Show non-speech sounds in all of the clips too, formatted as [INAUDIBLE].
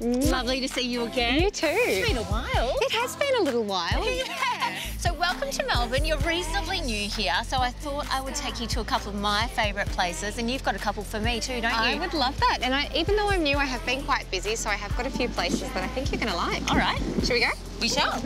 Mm. Lovely to see you again. You too. It's been a while. It has been a little while. [LAUGHS] Yeah. So welcome to Melbourne. You're reasonably new here, so I thought I would take you to a couple of my favourite places, and you've got a couple for me too, don't you? I would love that. And I, even though I'm new, I have been quite busy, so I have got a few places that I think you're going to like. All right. Shall we go? We shall.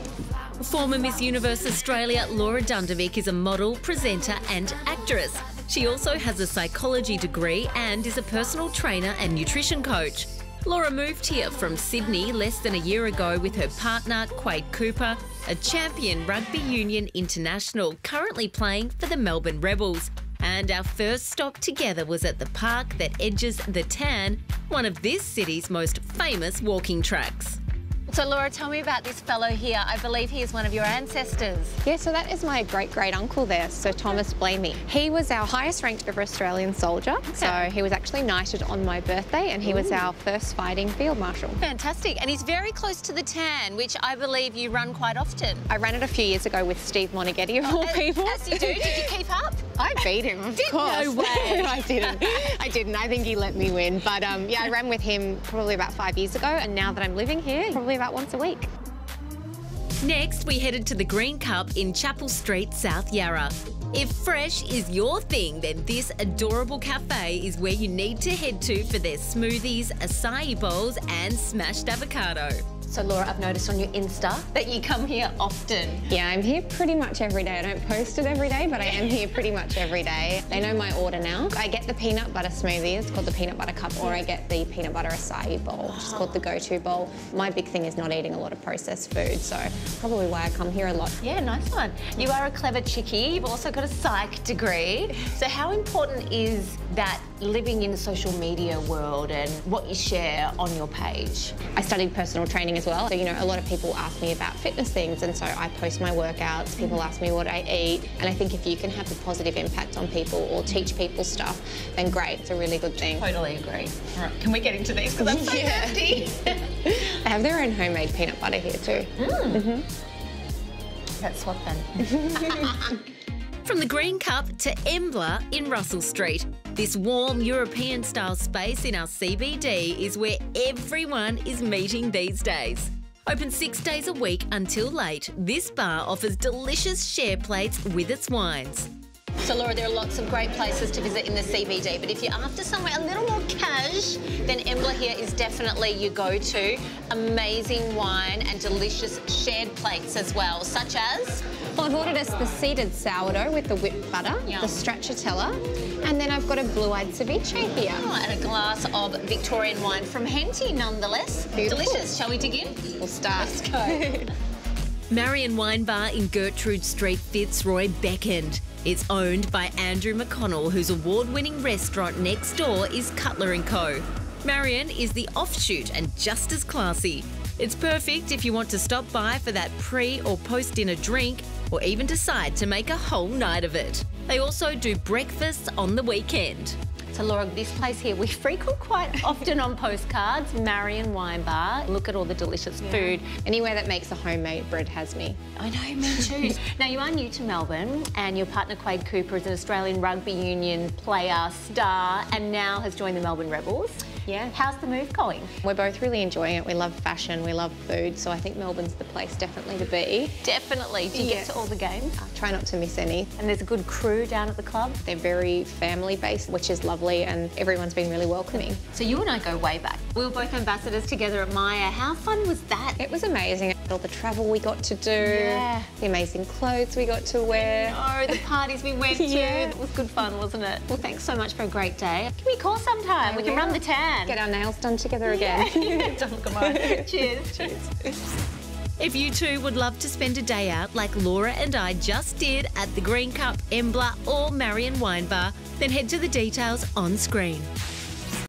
Former Miss Universe Australia Laura Dundovic is a model, presenter, and actress. She also has a psychology degree and is a personal trainer and nutrition coach. Laura moved here from Sydney less than a year ago with her partner, Quade Cooper, a champion rugby union international currently playing for the Melbourne Rebels. And our first stop together was at the park that edges the Tan, one of this city's most famous walking tracks. So Laura, tell me about this fellow here. I believe he is one of your ancestors. Yeah, so that is my great great uncle there, Sir Thomas Blamey. He was our highest ranked ever Australian soldier. So he was actually knighted on my birthday and he was our first fighting field marshal. Fantastic. And he's very close to the tan, which I believe you run quite often. I ran it a few years ago with Steve Moneghetti of all As- people. As you do. Did you keep up? [LAUGHS] I beat him, of course. no way. [LAUGHS] I didn't. I didn't. I think he let me win. But um, yeah, I ran with him probably about five years ago, and now that I'm living here, probably about once a week. Next, we headed to the Green Cup in Chapel Street, South Yarra. If fresh is your thing, then this adorable cafe is where you need to head to for their smoothies, acai bowls, and smashed avocado. So Laura, I've noticed on your Insta that you come here often. Yeah, I'm here pretty much every day. I don't post it every day, but I am here pretty much every day. They know my order now. I get the peanut butter smoothie, it's called the peanut butter cup, or I get the peanut butter acai bowl, which is called the go-to bowl. My big thing is not eating a lot of processed food, so probably why I come here a lot. Yeah, nice one. You are a clever chickie. You've also got a psych degree. So how important is that living in the social media world and what you share on your page? I studied personal training as well. So, you know, a lot of people ask me about fitness things, and so I post my workouts. People ask me what I eat. And I think if you can have a positive impact on people or teach people stuff, then great. It's a really good thing. Totally agree. All right, can we get into these? Because I'm so Yeah. thirsty. They [LAUGHS] have their own homemade peanut butter here too. Mm. Mm-hmm. That's what then. [LAUGHS] From the Green Cup to Embla in Russell Street, this warm European style space in our CBD is where everyone is meeting these days. Open six days a week until late, this bar offers delicious share plates with its wines. So Laura, there are lots of great places to visit in the CBD, but if you're after somewhere a little more cash, then Embla here is definitely your go-to. Amazing wine and delicious shared plates as well, such as Well, I've ordered us the seeded sourdough with the whipped butter, Yum. the stracciatella, and then I've got a blue-eyed ceviche here. oh, and a glass of Victorian wine from Henty, nonetheless. Beautiful. Delicious. Shall we dig in? We'll start. Go. [LAUGHS] Marion Wine Bar in Gertrude Street, Fitzroy beckoned. It's owned by Andrew McConnell, whose award-winning restaurant next door is Cutler & Co. Marion is the offshoot and just as classy. It's perfect if you want to stop by for that pre or post-dinner drink or even decide to make a whole night of it. They also do breakfasts on the weekend. So Laura, this place here we frequent quite [LAUGHS] often on postcards, Marion Wine Bar. Look at all the delicious food. Anywhere that makes a homemade bread has me. I know, me too. [LAUGHS] now, you are new to Melbourne, and your partner Quade Cooper is an Australian rugby union player, star, and now has joined the Melbourne Rebels. Yeah. How's the move going? We're both really enjoying it. We love fashion, we love food, so I think Melbourne's the place definitely to be. Definitely. Do you get to all the games? I try not to miss any. And there's a good crew down at the club. They're very family based, which is lovely, and everyone's been really welcoming. So you and I go way back. We were both ambassadors together at Myer. How fun was that? It was amazing. All the travel we got to do, Yeah. the amazing clothes we got to wear. Oh, the parties we went to. [LAUGHS] Yeah. It was good fun, wasn't it? Well, thanks so much for a great day. Give me a call sometime. we can run the tan. Get our nails done together again. [LAUGHS] Come on. [LAUGHS] Cheers. Cheers. If you too would love to spend a day out like Laura and I just did at the Green Cup, Embla or Marion Wine Bar, then head to the details on screen.